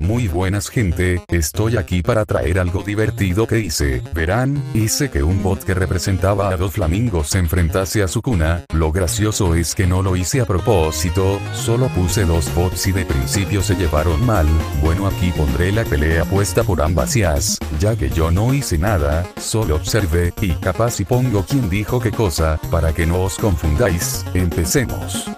Muy buenas gente, estoy aquí para traer algo divertido que hice. Verán, hice que un bot que representaba a dos flamingos se enfrentase a su cuna. Lo gracioso es que no lo hice a propósito, solo puse dos bots y de principio se llevaron mal. Bueno aquí pondré la pelea puesta por ambas IAs, ya que yo no hice nada, solo observé, y capaz si pongo quien dijo qué cosa, para que no os confundáis. Empecemos.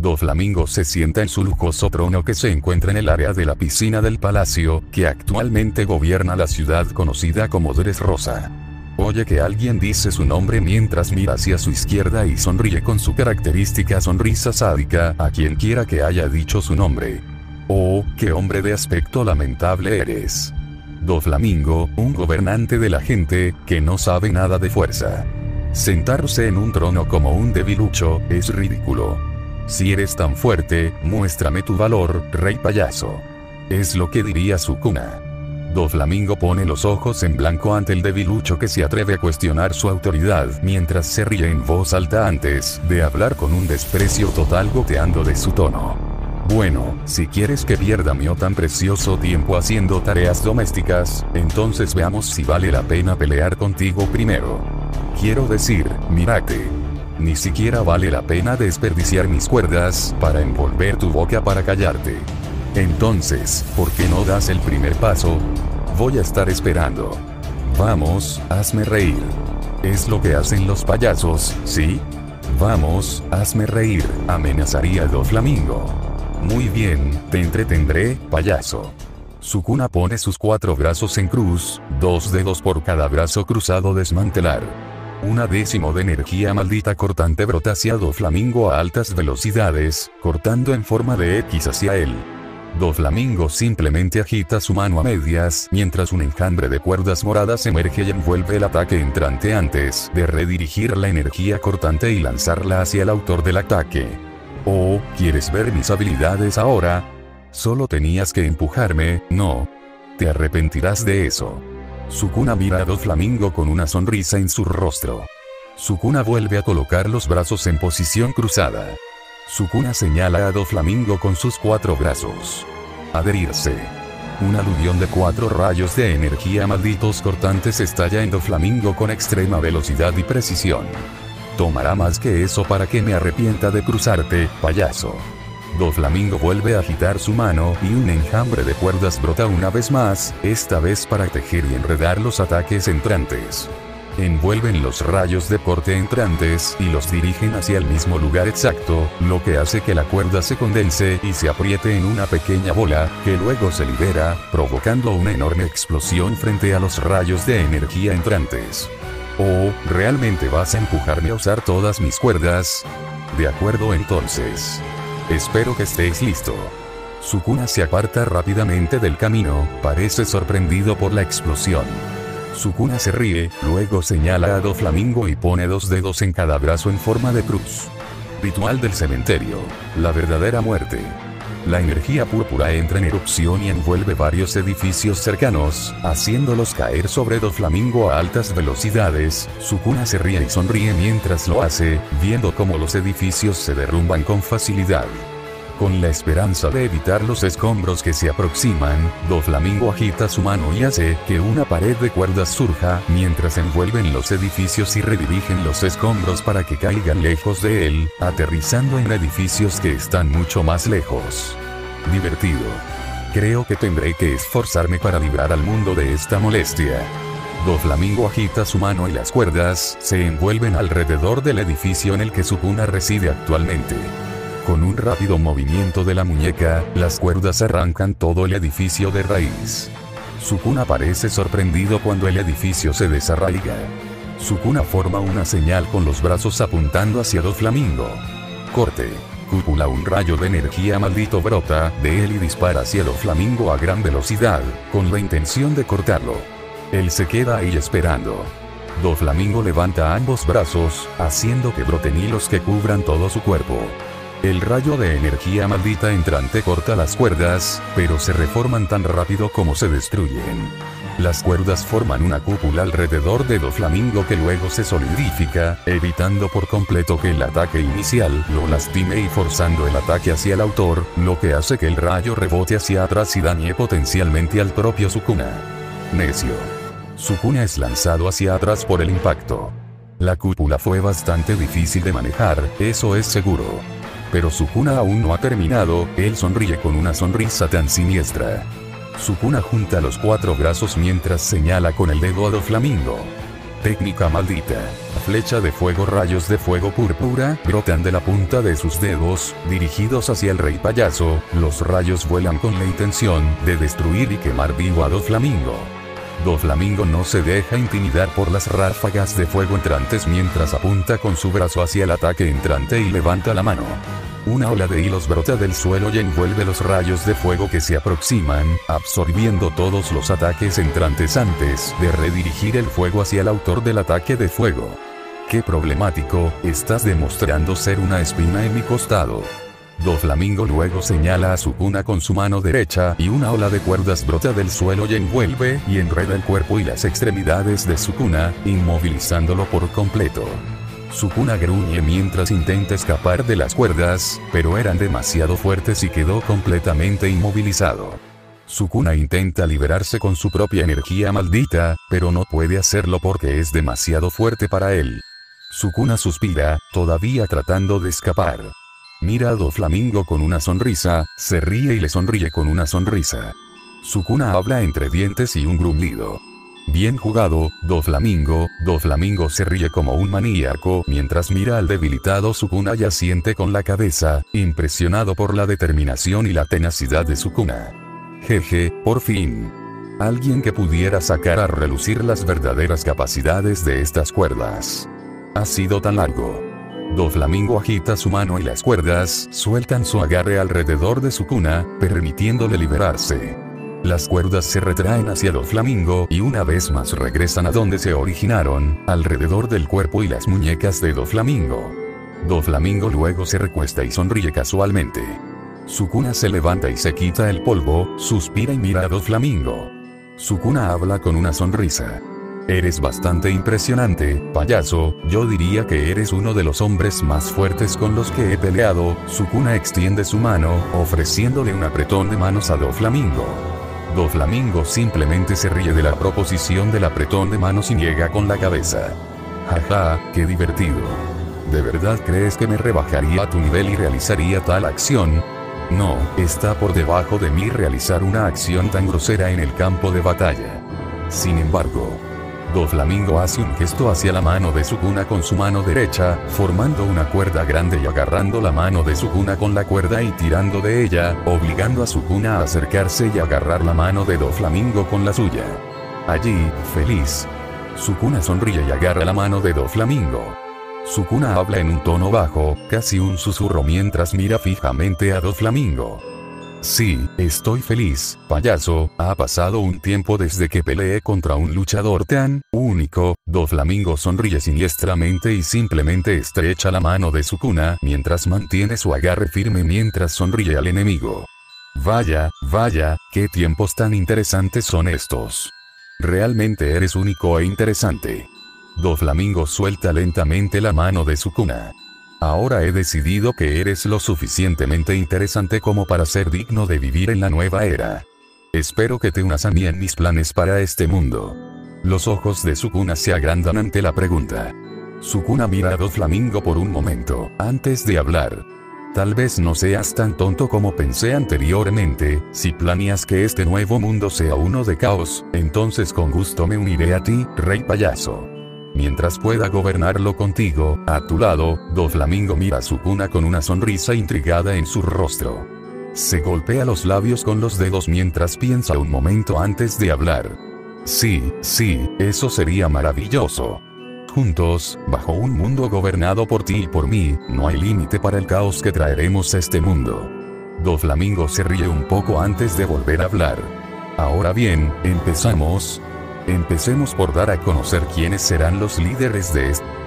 Doflamingo se sienta en su lujoso trono que se encuentra en el área de la piscina del palacio, que actualmente gobierna la ciudad conocida como Rosa. Oye que alguien dice su nombre mientras mira hacia su izquierda y sonríe con su característica sonrisa sádica a quien quiera que haya dicho su nombre. Oh, qué hombre de aspecto lamentable eres. Doflamingo, un gobernante de la gente, que no sabe nada de fuerza. Sentarse en un trono como un debilucho, es ridículo. Si eres tan fuerte, muéstrame tu valor, rey payaso. Es lo que diría su cuna. Doflamingo pone los ojos en blanco ante el debilucho que se atreve a cuestionar su autoridad mientras se ríe en voz alta antes de hablar con un desprecio total goteando de su tono. Bueno, si quieres que pierda mi tan precioso tiempo haciendo tareas domésticas, entonces veamos si vale la pena pelear contigo primero. Quiero decir, mírate. Ni siquiera vale la pena desperdiciar mis cuerdas para envolver tu boca para callarte. Entonces, ¿por qué no das el primer paso? Voy a estar esperando. Vamos, hazme reír. Es lo que hacen los payasos, ¿sí? Vamos, hazme reír, amenazaría Do Flamingo. Muy bien, te entretendré, payaso. Sukuna pone sus cuatro brazos en cruz, dos dedos por cada brazo cruzado desmantelar. Una décimo de energía maldita cortante brota hacia Doflamingo a altas velocidades, cortando en forma de X hacia él. Doflamingo simplemente agita su mano a medias, mientras un enjambre de cuerdas moradas emerge y envuelve el ataque entrante antes de redirigir la energía cortante y lanzarla hacia el autor del ataque. Oh, ¿quieres ver mis habilidades ahora? Solo tenías que empujarme, no. Te arrepentirás de eso. Sukuna mira a Doflamingo con una sonrisa en su rostro. Sukuna vuelve a colocar los brazos en posición cruzada. Sukuna señala a Doflamingo con sus cuatro brazos. Adherirse. Un aluvión de cuatro rayos de energía malditos cortantes estalla en Doflamingo con extrema velocidad y precisión. Tomará más que eso para que me arrepienta de cruzarte, payaso. Doflamingo vuelve a agitar su mano y un enjambre de cuerdas brota una vez más, esta vez para tejer y enredar los ataques entrantes. Envuelven los rayos de porte entrantes y los dirigen hacia el mismo lugar exacto, lo que hace que la cuerda se condense y se apriete en una pequeña bola, que luego se libera, provocando una enorme explosión frente a los rayos de energía entrantes. ¿Oh, realmente vas a empujarme a usar todas mis cuerdas? De acuerdo entonces. Espero que estéis listo. Sukuna se aparta rápidamente del camino, parece sorprendido por la explosión. Sukuna se ríe, luego señala a Doflamingo y pone dos dedos en cada brazo en forma de cruz. Ritual del cementerio. La verdadera muerte. La energía púrpura entra en erupción y envuelve varios edificios cercanos, haciéndolos caer sobre Doflamingo a altas velocidades. Sukuna se ríe y sonríe mientras lo hace, viendo cómo los edificios se derrumban con facilidad. Con la esperanza de evitar los escombros que se aproximan, Doflamingo agita su mano y hace que una pared de cuerdas surja, mientras envuelven los edificios y redirigen los escombros para que caigan lejos de él, aterrizando en edificios que están mucho más lejos. Divertido. Creo que tendré que esforzarme para librar al mundo de esta molestia. Doflamingo agita su mano y las cuerdas se envuelven alrededor del edificio en el que Sukuna reside actualmente. Con un rápido movimiento de la muñeca, las cuerdas arrancan todo el edificio de raíz. Sukuna parece sorprendido cuando el edificio se desarraiga. Sukuna forma una señal con los brazos apuntando hacia Doflamingo. Corte. Cúpula un rayo de energía maldito brota de él y dispara hacia Doflamingo a gran velocidad, con la intención de cortarlo. Él se queda ahí esperando. Doflamingo levanta ambos brazos, haciendo que broten hilos que cubran todo su cuerpo. El rayo de energía maldita entrante corta las cuerdas, pero se reforman tan rápido como se destruyen. Las cuerdas forman una cúpula alrededor de Doflamingo que luego se solidifica, evitando por completo que el ataque inicial lo lastime y forzando el ataque hacia el autor, lo que hace que el rayo rebote hacia atrás y dañe potencialmente al propio Sukuna. Necio. Sukuna es lanzado hacia atrás por el impacto. La cúpula fue bastante difícil de manejar, eso es seguro. Pero Sukuna aún no ha terminado, él sonríe con una sonrisa tan siniestra. Sukuna junta los cuatro brazos mientras señala con el dedo a Doflamingo. Técnica maldita. Flecha de fuego rayos de fuego púrpura brotan de la punta de sus dedos, dirigidos hacia el rey payaso, los rayos vuelan con la intención de destruir y quemar vivo a Doflamingo. Doflamingo no se deja intimidar por las ráfagas de fuego entrantes mientras apunta con su brazo hacia el ataque entrante y levanta la mano. Una ola de hilos brota del suelo y envuelve los rayos de fuego que se aproximan, absorbiendo todos los ataques entrantes antes de redirigir el fuego hacia el autor del ataque de fuego. Qué problemático, estás demostrando ser una espina en mi costado. Doflamingo luego señala a su cuna con su mano derecha y una ola de cuerdas brota del suelo y envuelve y enreda el cuerpo y las extremidades de su cuna, inmovilizándolo por completo. Sukuna gruñe mientras intenta escapar de las cuerdas, pero eran demasiado fuertes y quedó completamente inmovilizado. Sukuna intenta liberarse con su propia energía maldita, pero no puede hacerlo porque es demasiado fuerte para él. Sukuna suspira, todavía tratando de escapar. Mira a Doflamingo con una sonrisa, se ríe y le sonríe con una sonrisa. Sukuna habla entre dientes y un grumlido. Bien jugado, Doflamingo, Doflamingo se ríe como un maníaco mientras mira al debilitado Sukuna y asiente con la cabeza, impresionado por la determinación y la tenacidad de Sukuna. Jeje, por fin. Alguien que pudiera sacar a relucir las verdaderas capacidades de estas cuerdas. Ha sido tan largo. Doflamingo agita su mano y las cuerdas sueltan su agarre alrededor de Sukuna, permitiéndole liberarse. Las cuerdas se retraen hacia Doflamingo y una vez más regresan a donde se originaron, alrededor del cuerpo y las muñecas de Doflamingo. Doflamingo luego se recuesta y sonríe casualmente. Sukuna se levanta y se quita el polvo, suspira y mira a Doflamingo. Sukuna habla con una sonrisa. Eres bastante impresionante, payaso, yo diría que eres uno de los hombres más fuertes con los que he peleado. Sukuna extiende su mano, ofreciéndole un apretón de manos a Doflamingo. Doflamingo simplemente se ríe de la proposición del apretón de manos y niega con la cabeza. Jaja, qué divertido. ¿De verdad crees que me rebajaría a tu nivel y realizaría tal acción? No, está por debajo de mí realizar una acción tan grosera en el campo de batalla. Sin embargo, Doflamingo hace un gesto hacia la mano de su cuna con su mano derecha, formando una cuerda grande y agarrando la mano de su cuna con la cuerda y tirando de ella, obligando a su cuna a acercarse y agarrar la mano de Doflamingo con la suya. Allí, feliz. Sukuna sonríe y agarra la mano de Doflamingo. Sukuna habla en un tono bajo, casi un susurro mientras mira fijamente a Doflamingo. Sí, estoy feliz, payaso, ha pasado un tiempo desde que peleé contra un luchador tan único, Doflamingo sonríe siniestramente y simplemente estrecha la mano de su cuna mientras mantiene su agarre firme mientras sonríe al enemigo. Vaya, vaya, qué tiempos tan interesantes son estos. Realmente eres único e interesante. Doflamingo suelta lentamente la mano de su cuna. Ahora he decidido que eres lo suficientemente interesante como para ser digno de vivir en la nueva era. Espero que te unas a mí en mis planes para este mundo. Los ojos de Sukuna se agrandan ante la pregunta. Sukuna mira a Doflamingo por un momento, antes de hablar. Tal vez no seas tan tonto como pensé anteriormente, si planeas que este nuevo mundo sea uno de caos, entonces con gusto me uniré a ti, rey payaso. Mientras pueda gobernarlo contigo, a tu lado, Doflamingo mira a su cuna con una sonrisa intrigada en su rostro. Se golpea los labios con los dedos mientras piensa un momento antes de hablar. Sí, sí, eso sería maravilloso. Juntos, bajo un mundo gobernado por ti y por mí, no hay límite para el caos que traeremos a este mundo. Doflamingo se ríe un poco antes de volver a hablar. Ahora bien, empezamos, Empecemos por dar a conocer quiénes serán los líderes de este